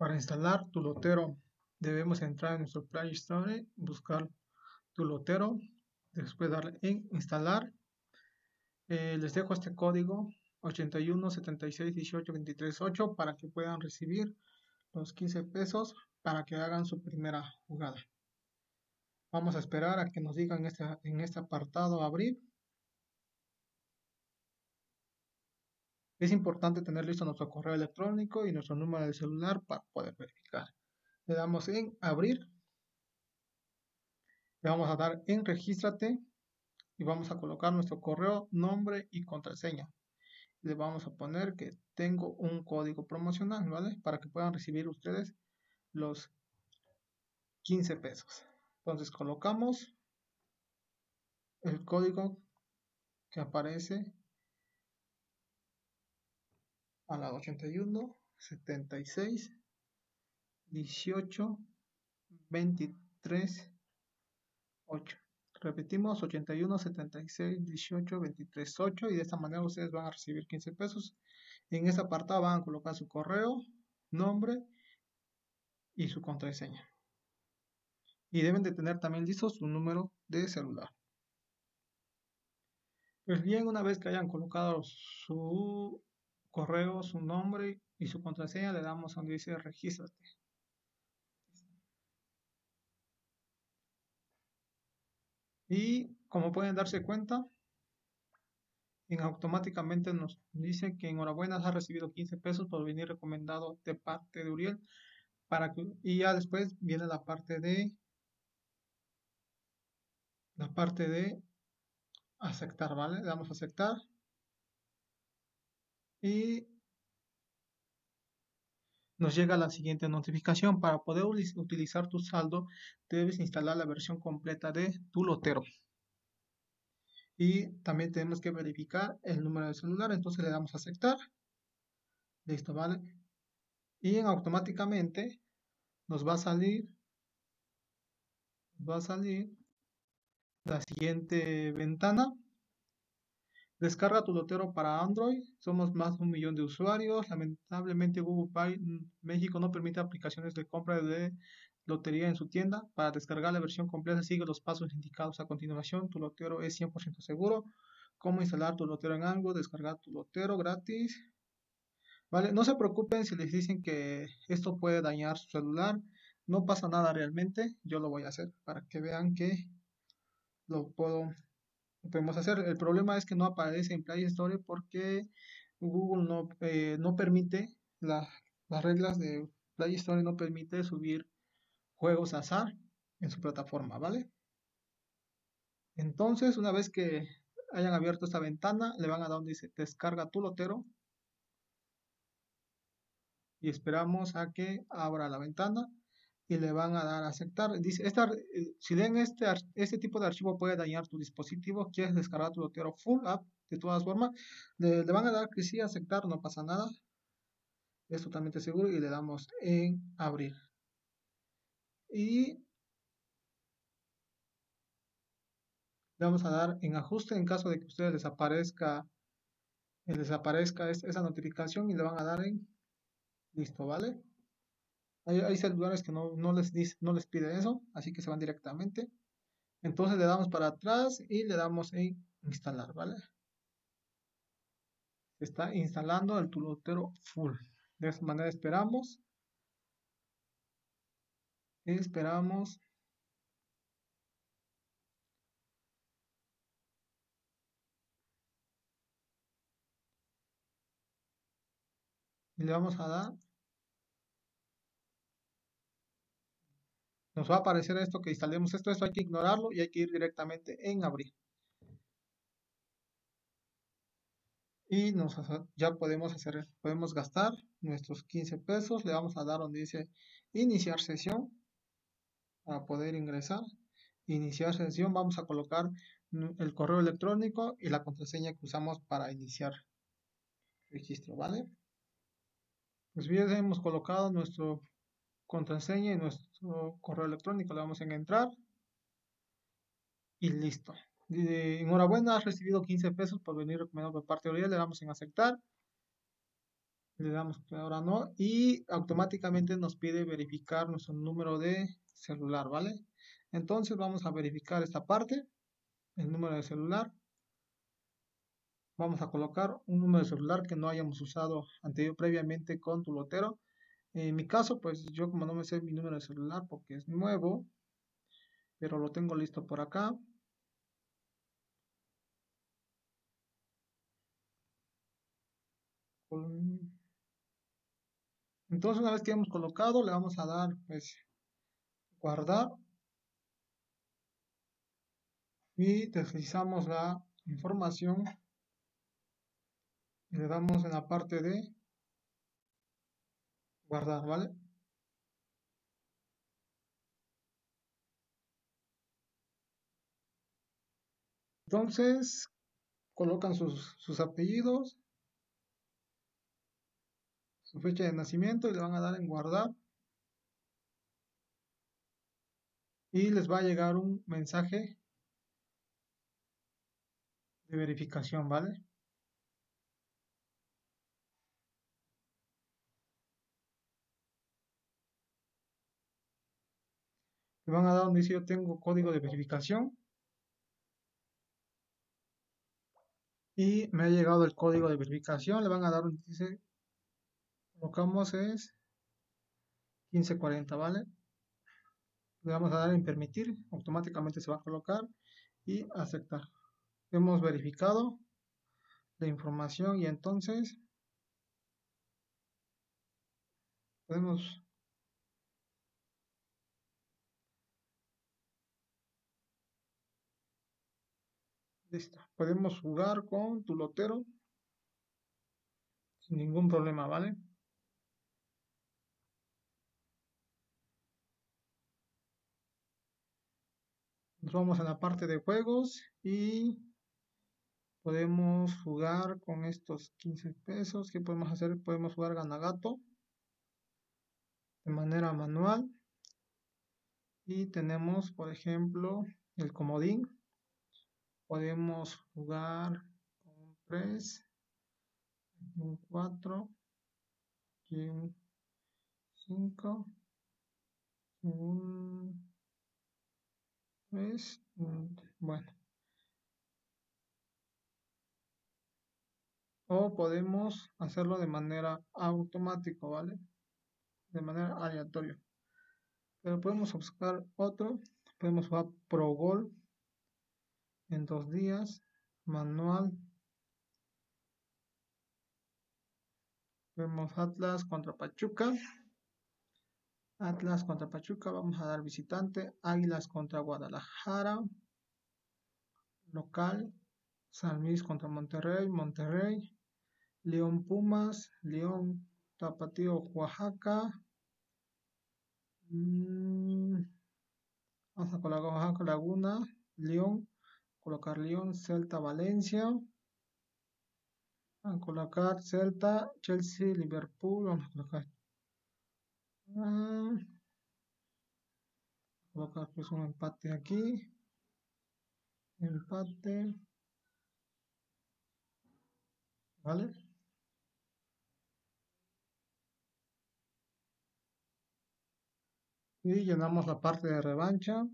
Para instalar tu lotero debemos entrar en nuestro Play Store, buscar tu lotero, después darle en instalar. Eh, les dejo este código 81 76 18 23 8 para que puedan recibir los 15 pesos para que hagan su primera jugada. Vamos a esperar a que nos digan este, en este apartado abrir. Es importante tener listo nuestro correo electrónico y nuestro número de celular para poder verificar. Le damos en abrir. Le vamos a dar en regístrate y vamos a colocar nuestro correo, nombre y contraseña. Le vamos a poner que tengo un código promocional, ¿vale? Para que puedan recibir ustedes los 15 pesos. Entonces colocamos el código que aparece a la 81 76 18 23 8 repetimos 81 76 18 23 8 y de esta manera ustedes van a recibir 15 pesos. En este apartado van a colocar su correo nombre y su contraseña. Y deben de tener también listo su número de celular. Pues bien una vez que hayan colocado su correo, su nombre y su contraseña, le damos donde dice regístrate. Y como pueden darse cuenta, en automáticamente nos dice que enhorabuena has recibido 15 pesos por venir recomendado de parte de Uriel para que, y ya después viene la parte de la parte de aceptar, ¿vale? Le damos a aceptar y nos llega la siguiente notificación. Para poder utilizar tu saldo, debes instalar la versión completa de tu lotero. Y también tenemos que verificar el número de celular. Entonces le damos a aceptar. Listo, ¿vale? Y automáticamente nos va a salir va a salir la siguiente ventana Descarga tu lotero para Android. Somos más de un millón de usuarios. Lamentablemente Google Pay mm, México no permite aplicaciones de compra de lotería en su tienda. Para descargar la versión completa sigue los pasos indicados a continuación. Tu lotero es 100% seguro. Cómo instalar tu lotero en algo. Descargar tu lotero gratis. Vale, no se preocupen si les dicen que esto puede dañar su celular. No pasa nada realmente. Yo lo voy a hacer para que vean que lo puedo podemos hacer. El problema es que no aparece en Play Store porque Google no, eh, no permite, las reglas de Play Store no permite subir juegos azar en su plataforma, ¿vale? Entonces, una vez que hayan abierto esta ventana, le van a dar donde dice descarga tu lotero y esperamos a que abra la ventana y le van a dar a aceptar. Dice, esta, eh, si leen este, este tipo de archivo puede dañar tu dispositivo, quieres descargar tu lotero full app, de todas formas, le, van a dar que sí, aceptar, no pasa nada. Es totalmente seguro y le damos en abrir. Y le vamos a dar en ajuste en caso de que ustedes les aparezca, les desaparezca esa notificación y le van a dar en listo, ¿vale? Hay, celulares que no, les dice, no les pide eso, así que se van directamente. Entonces le damos para atrás y le damos en instalar, ¿vale? Se está instalando el tulotero full. De esta manera esperamos. Esperamos. Y le vamos a dar nos va a aparecer esto que instalemos esto, esto hay que ignorarlo y hay que ir directamente en abrir. Y nos, ya podemos hacer, podemos gastar nuestros 15 pesos, le vamos a dar donde dice iniciar sesión para poder ingresar. Iniciar sesión, vamos a colocar el correo electrónico y la contraseña que usamos para iniciar registro, ¿vale? Pues bien, hemos colocado nuestro contraseña y nuestro correo electrónico. Le vamos en entrar. Y listo. enhorabuena, has recibido 15 pesos por venir recomendado por parte de Oriel. Le damos en aceptar. le damos ahora no y automáticamente nos pide verificar nuestro número de celular, ¿vale? Entonces vamos a verificar esta parte, el número de celular. Vamos a colocar un número de celular que no hayamos usado anterior previamente con tu lotero. En mi caso, pues yo como no me sé mi número de celular porque es nuevo, pero lo tengo listo por acá. Entonces una vez que hemos colocado le vamos a dar pues guardar y deslizamos la información y le damos en la parte de guardar, ¿vale? Entonces, colocan sus, sus apellidos, su fecha de nacimiento y le van a dar en guardar. Y les va a llegar un mensaje de verificación, ¿vale? Le van a dar donde dice yo tengo código de verificación. Y me ha llegado el código de verificación. Le van a dar donde dice colocamos es 1540, ¿vale? Le vamos a dar en permitir, automáticamente se va a colocar y aceptar. Hemos verificado la información y entonces podemos Listo. Podemos jugar con tu lotero sin ningún problema, ¿vale? Nos vamos a la parte de juegos y podemos jugar con estos 15 pesos. ¿Qué podemos hacer? Podemos jugar ganagato de manera manual. Y tenemos, por ejemplo, el comodín. Podemos jugar con un 3, un 4, y un 5, un es mm, bueno. O podemos hacerlo de manera automática vale de manera aleatoria pero podemos buscar otro. Podemos jugar pro gol en dos días manual vemos Atlas contra Pachuca Atlas contra Pachuca, vamos a dar visitante. Águilas contra Guadalajara. Local. San Luis contra Monterrey. Monterrey. León Pumas. León Tapatío Oaxaca. Mm, vamos a colocar Oaxaca Laguna. León. Colocar León. Celta Valencia. A colocar Celta, Chelsea, Liverpool. Vamos a colocar Ah, colocar pues un empate aquí. Empate. ¿Vale? Y llenamos la parte de revancha.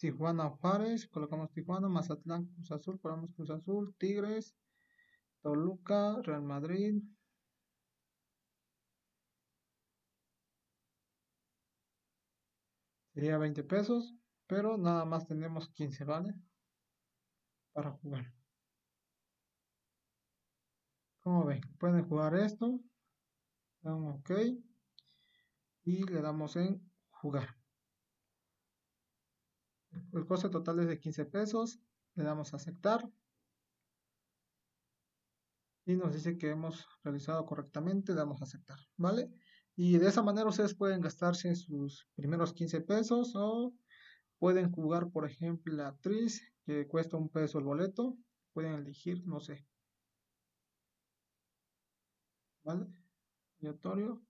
Tijuana Juárez, colocamos Tijuana, Mazatlán, Cruz Azul, ponemos Cruz Azul, Tigres, Toluca, Real Madrid, sería 20 pesos, pero nada más tenemos 15, ¿vale? Para jugar. Como ven, pueden jugar esto, damos OK y le damos en jugar. El coste total es de 15 pesos, le damos a aceptar y nos dice que hemos realizado correctamente, le damos a aceptar, ¿vale? Y de esa manera ustedes pueden gastarse sus primeros 15 pesos o pueden jugar, por ejemplo, la actriz que cuesta un peso el boleto. Pueden elegir, no sé. ¿Vale? Aleatorio.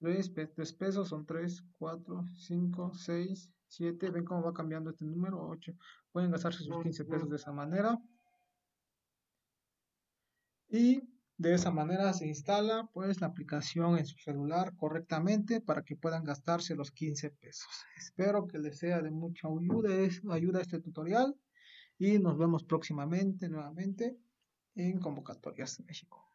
3, 3 pesos son 3, 4, 5, 6, 7. Ven cómo va cambiando este número. 8. Pueden gastarse sus 15 pesos de esa manera. Y De esa manera se instala pues la aplicación en su celular correctamente para que puedan gastarse los 15 pesos. Espero que les sea de mucha ayuda, ayuda este tutorial y nos vemos próximamente nuevamente en Convocatorias México.